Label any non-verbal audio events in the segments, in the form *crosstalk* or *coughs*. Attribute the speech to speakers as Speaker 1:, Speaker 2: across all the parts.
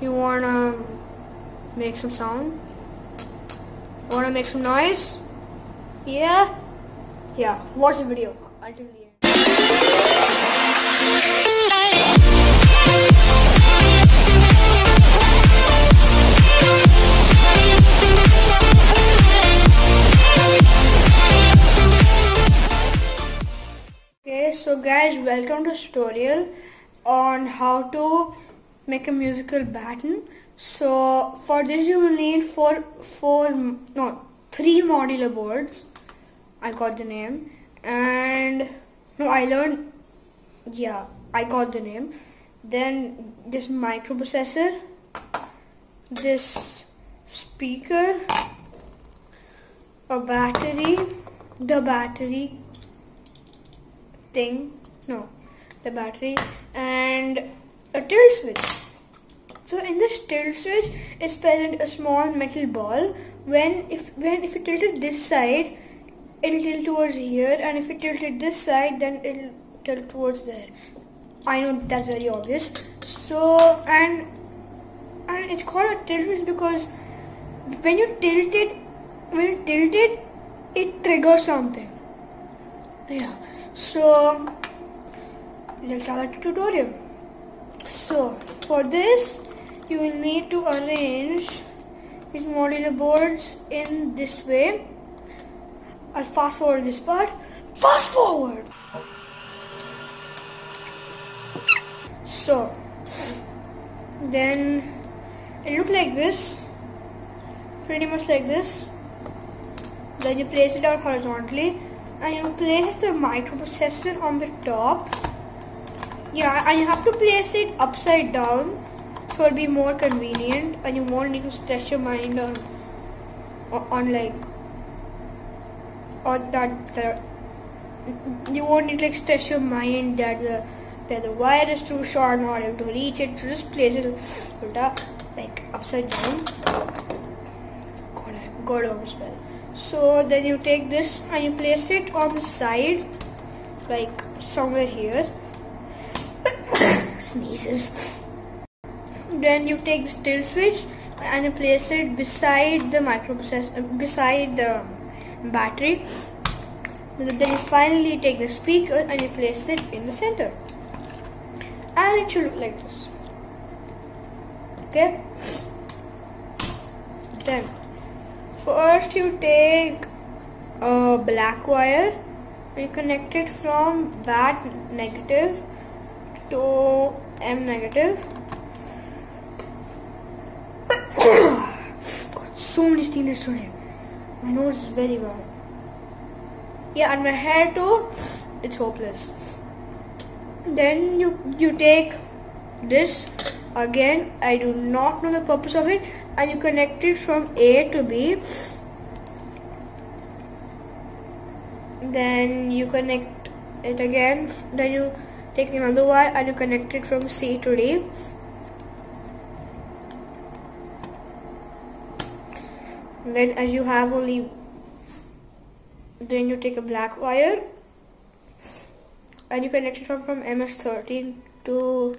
Speaker 1: You wanna make some sound? You wanna make some noise? Yeah? Yeah, watch the video until the end. Okay, so guys, welcome to tutorial on how to make a musical baton. So for this you will need four, four, no, three modular boards. I got the name, and no, I learned. Yeah, I got the name. Then this microprocessor, this speaker, a battery, the battery thing no the battery and a tilt switch so in this tilt switch is present a small metal ball. When if when if you tilt it this side it'll tilt towards here and if you tilt it this side then it'll tilt towards there. I know that's very obvious. So and and it's called a tilt switch because when you tilt it when you tilt it it triggers something. Yeah. So let's start the tutorial. So for this you will need to arrange these modular boards in this way. I'll fast forward this part. Fast forward! So then it look like this. Pretty much like this. Then you place it out horizontally and you place the microprocessor on the top. Yeah and you have to place it upside down so it'll be more convenient and you won't need to stress your mind on on, like or that the you won't need to like stress your mind that the that the wire is too short not able to reach it. So just place it up like upside down. God I got overspell so then you take this and you place it on the side like somewhere here. *coughs* Sneezes then you take the tilt switch and you place it beside the microprocessor uh, beside the battery. Then you finally take the speaker and you place it in the center. And it should look like this. Okay? Then First you take a black wire and you connect it from that negative to M negative. Got so many sneezes today. My nose is very bad. Yeah, and my hair too. It's hopeless. Then you you take this again. I do not know the purpose of it and you connect it from A to B then you connect it again then you take another wire and you connect it from C to D then as you have only then you take a black wire and you connect it from, from MS13 to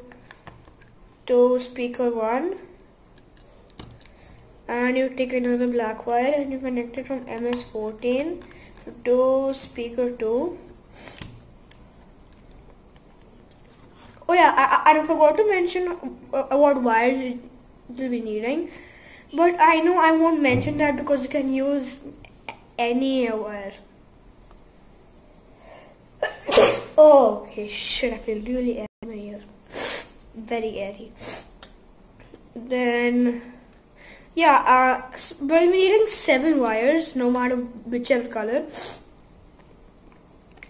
Speaker 1: to speaker 1 and you take another black wire and you connect it from MS14 to speaker 2 oh yeah I, I forgot to mention uh, what wires you'll be needing but I know I won't mention that because you can use any wire oh *coughs* okay shit I feel really airy in my ear very airy then yeah, uh, we'll be needing seven wires, no matter whichever color.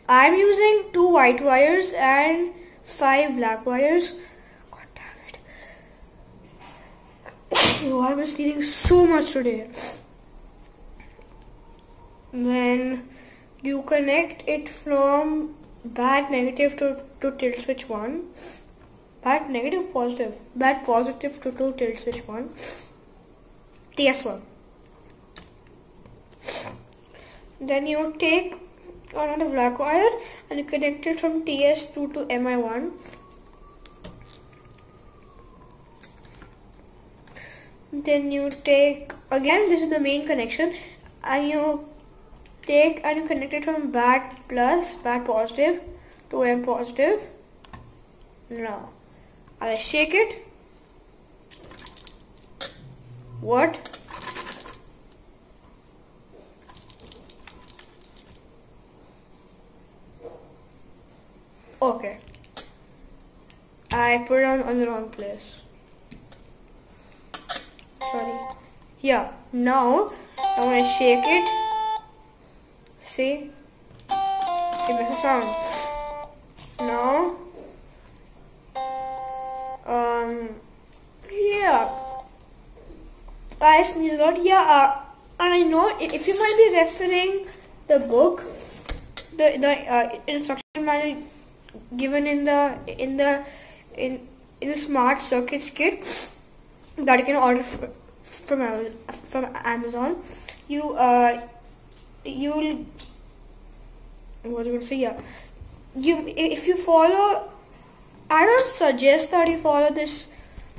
Speaker 1: I'm using two white wires and five black wires. God am I sleeping so much today? Then you connect it from bat negative to, to tilt switch 1. Bat negative positive. Bat positive to, to tilt switch 1. TS1. Then you take another black wire and you connect it from TS2 to MI1. Then you take again this is the main connection. And you take and you connect it from bat plus bat positive to M positive. Now I'll shake it. What? Okay. I put it on, on the wrong place yeah now I want to shake it. See? It makes a sound. Now um yeah. I sneeze a lot yeah uh, and I know if you might be referring the book the the uh, instruction manual given in the in the in in the smart circuits kit that you can order from from Amazon, you uh you'll what you gonna say? Yeah, you if you follow. I don't suggest that you follow this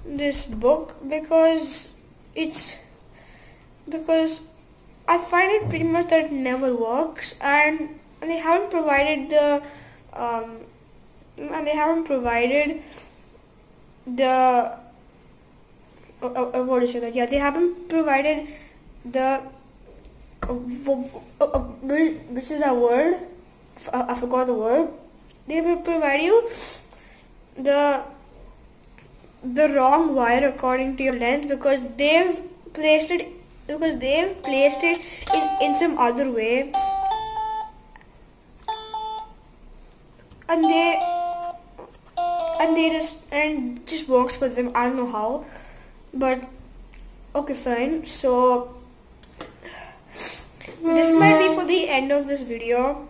Speaker 1: this book because it's because I find it pretty much that it never works and, and they haven't provided the um, and they haven't provided the uh, uh, what is? Yeah, they haven't provided the uh, which is a word. I forgot the word. They will provide you the the wrong wire according to your length because they've placed it because they've placed it in in some other way and they and they just and just works for them. I don't know how, but okay, fine. So this might be for the end of this video.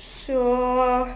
Speaker 1: So